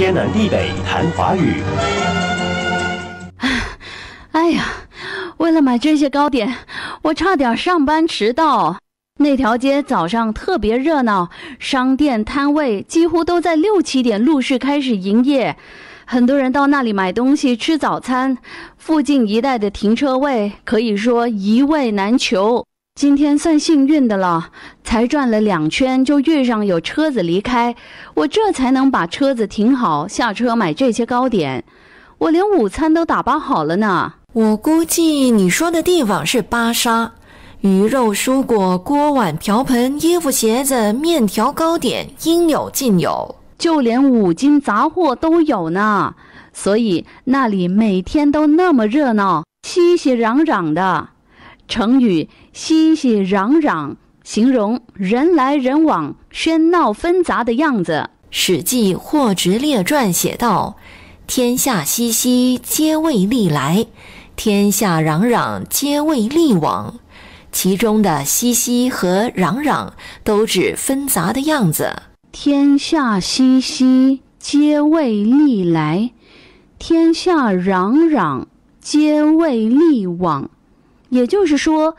天南地北谈华语。哎呀，为了买这些糕点，我差点上班迟到。那条街早上特别热闹，商店摊位几乎都在六七点陆续开始营业，很多人到那里买东西、吃早餐。附近一带的停车位可以说一位难求。今天算幸运的了，才转了两圈就遇上有车子离开，我这才能把车子停好，下车买这些糕点。我连午餐都打包好了呢。我估计你说的地方是巴沙，鱼肉、蔬果、锅碗瓢盆、衣服、鞋子、面条、糕点，应有尽有，就连五金杂货都有呢。所以那里每天都那么热闹，熙熙攘攘的。成语“熙熙攘攘”形容人来人往、喧闹纷杂的样子。《史记·货殖列传》写道：“天下熙熙，皆为利来；天下攘攘，皆为利往。”其中的“熙熙”和“攘攘”都指纷杂的样子。天下熙熙，皆为利来；天下攘攘，皆为利往。也就是说，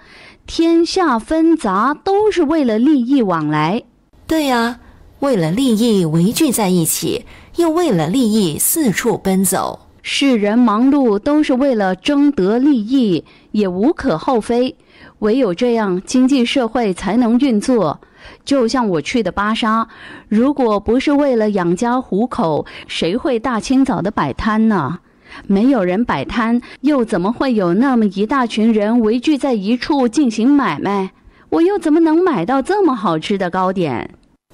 天下纷杂都是为了利益往来。对呀，为了利益围聚在一起，又为了利益四处奔走。世人忙碌都是为了争得利益，也无可厚非。唯有这样，经济社会才能运作。就像我去的巴沙，如果不是为了养家糊口，谁会大清早的摆摊呢？没有人摆摊，又怎么会有那么一大群人围聚在一处进行买卖？我又怎么能买到这么好吃的糕点？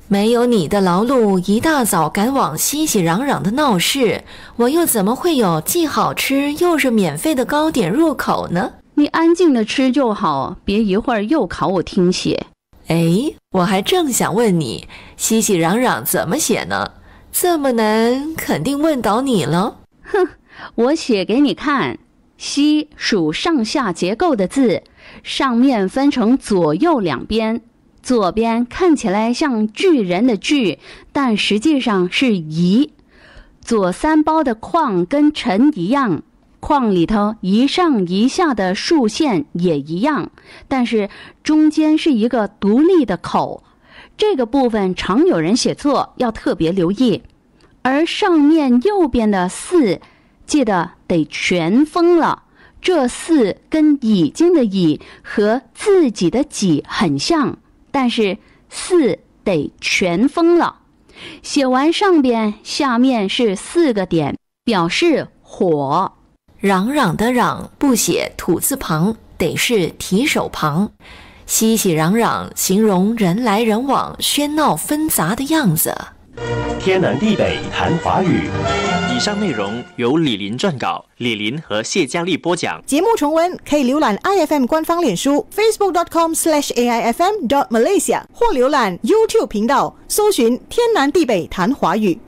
没有你的劳碌，一大早赶往熙熙攘攘的闹市，我又怎么会有既好吃又是免费的糕点入口呢？你安静的吃就好，别一会儿又考我听写。哎，我还正想问你，熙熙攘攘怎么写呢？这么难，肯定问倒你了。哼。我写给你看，“西”属上下结构的字，上面分成左右两边，左边看起来像巨人的“巨”，但实际上是“夷”。左三包的框跟辰一样，框里头一上一下的竖线也一样，但是中间是一个独立的口，这个部分常有人写错，要特别留意。而上面右边的“四”。记得得全封了，这“四”跟已经的“已”和自己的“己”很像，但是“四”得全封了。写完上边，下面是四个点，表示火。嚷嚷的“嚷”不写土字旁，得是提手旁。熙熙攘攘形容人来人往、喧闹纷杂的样子。天南地北谈华语。以上内容由李林撰稿，李林和谢佳丽播讲。节目重温可以浏览 i f m 官方脸书 facebook.com/slash/aifm.dot malaysia，或浏览 YouTube 频道，搜寻“天南地北谈华语”。